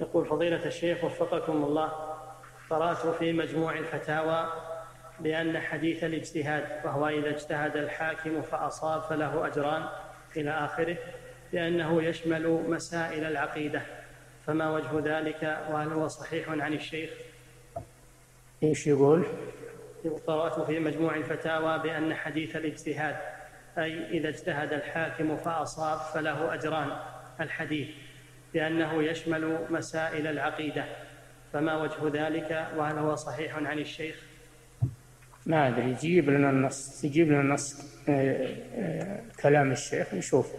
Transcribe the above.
يقول فضيلة الشيخ وفقكم الله قرأت في مجموع الفتاوى بأن حديث الاجتهاد وهو إذا اجتهد الحاكم فأصاب فله أجران إلى آخره لأنه يشمل مسائل العقيدة. فما وجه ذلك؟ وهل هو صحيح عن الشيخ؟ إيش يقول؟ قرأت في مجموع الفتاوى بأن حديث الاجتهاد أي إذا اجتهد الحاكم فأصاب فله أجران الحديث. لأنه يشمل مسائل العقيدة. فما وجه ذلك؟ وهل هو صحيح عن الشيخ؟ ما أدري. جيب لنا النص تجيب لنا النص آه، آه، كلام الشيخ نشوف